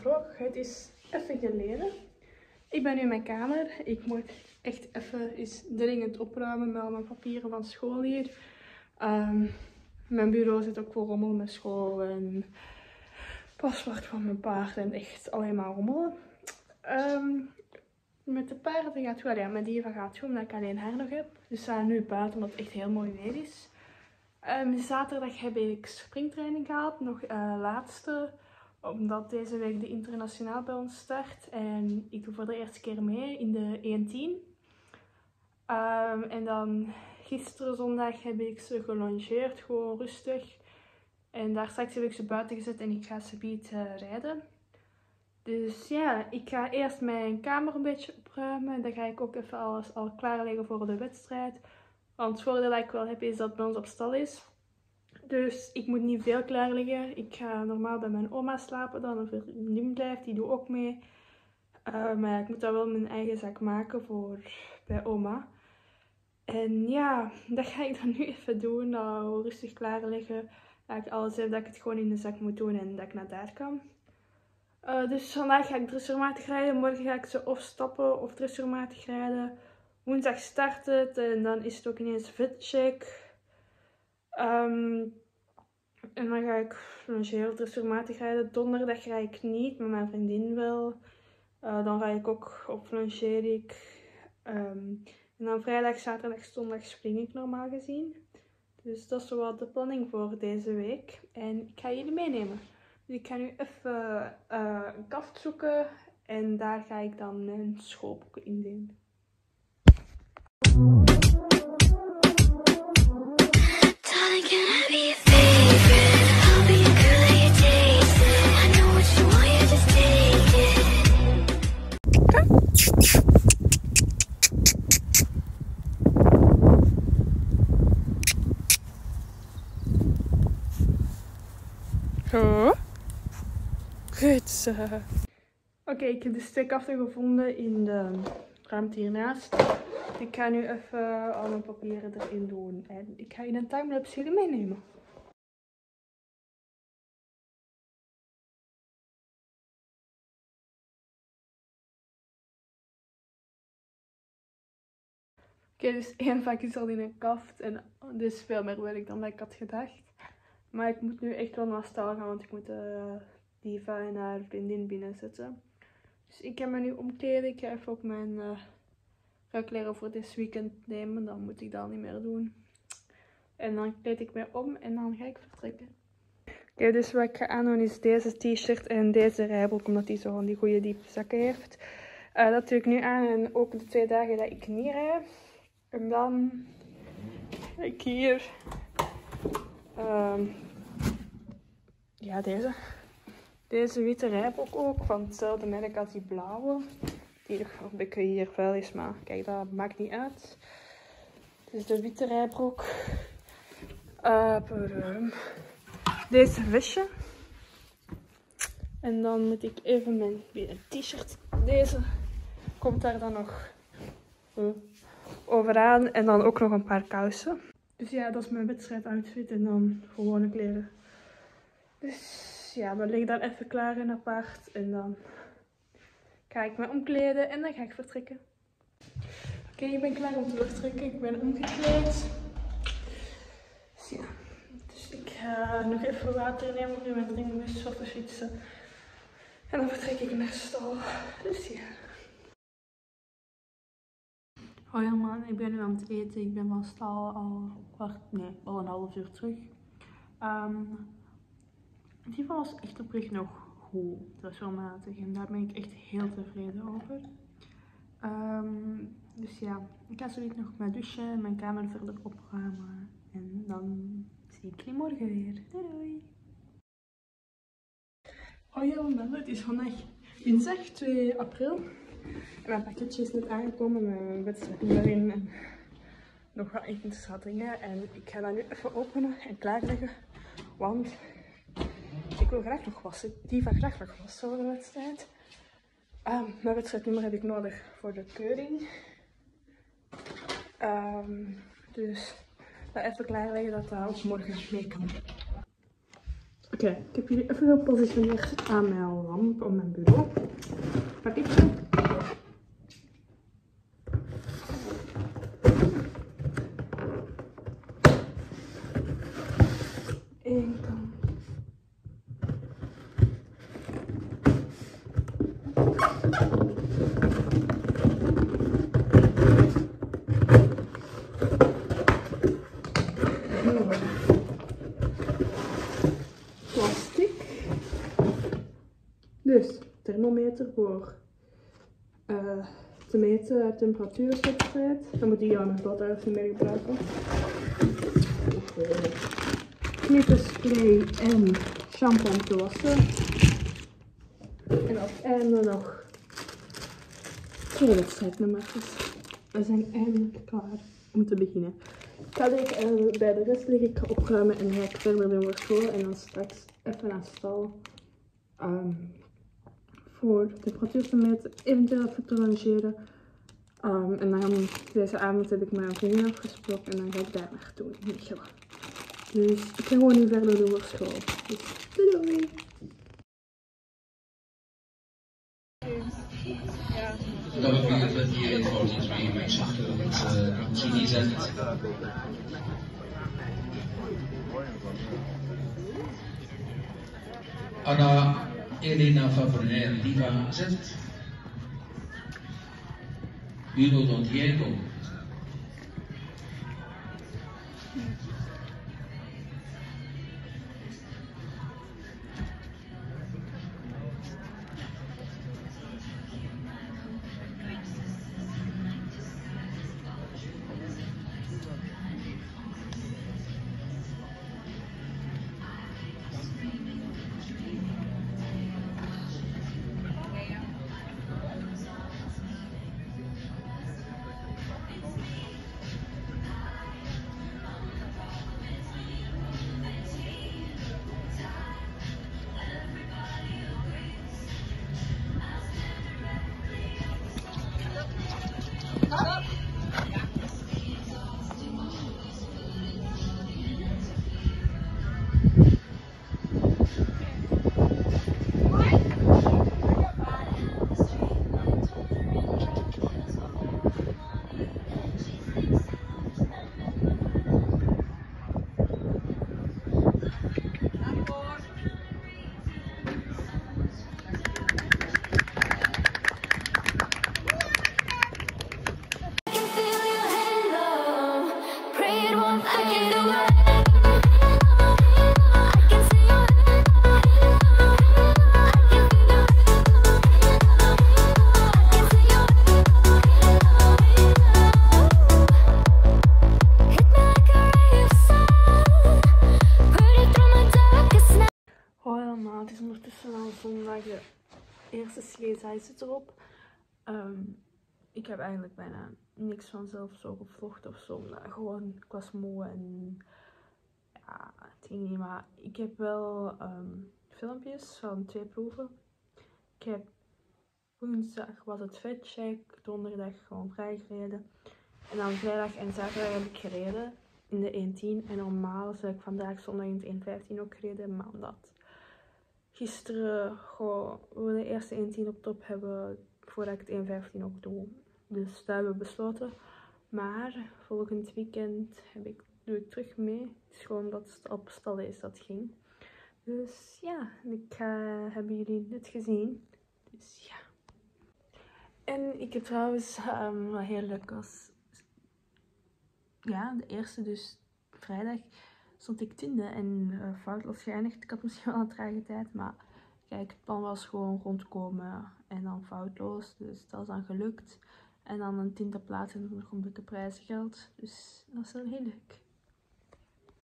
vlog. Het is even geleden. Ik ben nu in mijn kamer. Ik moet echt even eens dringend opruimen met al mijn papieren van school hier. Ehm, mijn bureau zit ook vol rommel met school en paspoort van mijn paard en echt alleen maar rommel. Ehm, met de paarden gaat het goed. Ja, met die gaat het goed omdat ik alleen haar nog heb. Dus staan nu buiten omdat het echt heel mooi weer is. Um, zaterdag heb ik springtraining gehad, nog uh, laatste. Omdat deze week de internationaal bij ons start. En ik doe voor de eerste keer mee in de 1-10. Um, en dan gisteren zondag heb ik ze gelongeerd, gewoon rustig. En daar straks heb ik ze buiten gezet en ik ga ze beet uh, rijden. Dus ja, ik ga eerst mijn kamer een beetje opruimen. Dan ga ik ook even alles al klaarleggen voor de wedstrijd. Want het voordeel dat ik wel heb is dat het bij ons op stal is. Dus ik moet niet veel klaarleggen. Ik ga normaal bij mijn oma slapen dan. Of vriendin blijft, die doet ook mee. Uh, maar ik moet dan wel mijn eigen zak maken voor bij oma. En ja, dat ga ik dan nu even doen. Nou, rustig klaarleggen. Dat ik alles heb, dat ik het gewoon in de zak moet doen en dat ik naar daar kan. Uh, dus vandaag ga ik dressuurmatig rijden. Morgen ga ik ze of stappen of dressuurmatig rijden. Woensdag start het en dan is het ook ineens fitcheck. Um, en dan ga ik heel dressuurmatig rijden. Donderdag ga ik niet, maar mijn vriendin wel. Uh, dan ga ik ook op flancherik. Um, en dan vrijdag, zaterdag, zondag spring ik normaal gezien. Dus dat is wat de planning voor deze week. En ik ga jullie meenemen. Dus ik ga nu even uh, een kaft zoeken. En daar ga ik dan mijn schoolboeken in doen. Oké, ik heb twee kasten gevonden in de ruimte hiernaast. Ik ga nu even al mijn papieren erin doen. En ik ga in een timelapse jullie meenemen. Oké, dus één vak is al in een kaft en dus veel meer werk dan ik had gedacht. Maar ik moet nu echt wel naar stal gaan, want ik moet uh, Diva en haar vriendin binnenzetten. Dus ik ga me nu omkleden. Ik ga even ook mijn uh, voor dit weekend nemen. Dan moet ik dat niet meer doen. En dan kleed ik me om en dan ga ik vertrekken. Oké, dus wat ik ga aandoen is deze t-shirt en deze rijbroek. Omdat die zo van die goede diepe zakken heeft. Uh, dat doe ik nu aan en ook de twee dagen dat ik niet rijd. En dan ga ik hier Um, ja, deze. Deze witte rijbroek ook, van hetzelfde merk als die blauwe. Die nog beetje hier vuil is, maar kijk, dat maakt niet uit. Dus de witte rijbroek. Uh, deze visje. En dan moet ik even mijn t-shirt. Deze komt daar dan nog uh, overaan. En dan ook nog een paar kousen. Dus ja, dat is mijn wedstrijdoutfit en dan gewone kleren. Dus ja, dan lig ik dan even klaar in apart en dan ga ik me omkleden en dan ga ik vertrekken. Oké, ik ben klaar om te vertrekken. Ik ben omgekleed. Dus ja, dus ik ga nog even water nemen om mijn drinkbus te fietsen. En dan vertrek ik naar stal. Dus ja. Hoi man, ik ben nu aan het eten. Ik ben van stal al kwart, nee, al een half uur terug. Um, die was echt oprecht nog goed, matig En daar ben ik echt heel tevreden over. Um, dus ja, ik ga zoiets nog mijn douchen, mijn kamer verder opruimen. En dan zie ik jullie morgen weer. Doei doei! Hoi allemaal, het is vandaag dinsdag 2 april. En mijn pakketje is net aangekomen met mijn wedstrijd erin en nog wat inschattingen. En ik ga dat nu even openen en klaarleggen, want ik wil graag nog wassen. Die van graag nog wassen voor de wedstrijd. Um, mijn wedstrijdnummer heb ik nodig voor de keuring. Um, dus dat even klaarleggen dat dat ook morgen mee kan. Oké, ik heb jullie even gepositioneerd aan mijn lamp op mijn bureau. Pakketje. En dan plastic. Dus thermometer voor eh, te meten temperatuur tijd. Dan moet die jou nog dat niet meer gebruiken. Knipperspray en shampoo te wassen. En het einde nog wedstrijdnummertjes. We zijn eindelijk klaar om te beginnen. Ik ga eh, bij de rest liggen ik opruimen en ga ik verder doen voor school. En dan straks even naar stal. ehm, voor temperatuur te meten, eventueel even te rangeren. Ehm, en dan deze avond heb ik een vriendin afgesproken en dan ga ik daar naartoe. Dus ik ga gewoon nu verder doen voor school. Dus doei doei! Dat we weer met die foto's mee mee zachten. Uh, misschien niet zijn. Anna Elena Favrener Diva Z. Uno Don Diego. Ondertussen al zondag. De eerste CSI zit erop. Ehm, ik heb eigenlijk bijna niks vanzelf zo gevlogd of zo. gewoon, ik was moe en ja, het ging niet. Maar ik heb wel ehm, filmpjes van twee proeven. Ik heb woensdag was het vetcheck, donderdag gewoon vrijgereden. En dan vrijdag en zaterdag heb ik gereden in de 1.10. En normaal zou ik vandaag zondag in het 1.15 ook gereden, maar omdat gisteren gewoon de eerste 1.10 op top hebben voordat ik het 1.15 ook doe. Dus dat hebben we besloten. Maar volgend weekend heb ik, doe ik terug mee. Het is gewoon dat het op stal is dat ging. Dus ja, ik ga, hebben jullie net gezien. Dus ja. En ik heb trouwens ehm, wat heel leuk was. Ja, de eerste dus vrijdag stond ik tiende en eh, foutloos geëindigd. Ik had misschien wel een trage tijd, maar kijk, het plan was gewoon rondkomen en dan foutloos. Dus dat is dan gelukt. En dan een tiende plaats en nog een beetje prijzengeld. Dus dat is wel heel leuk.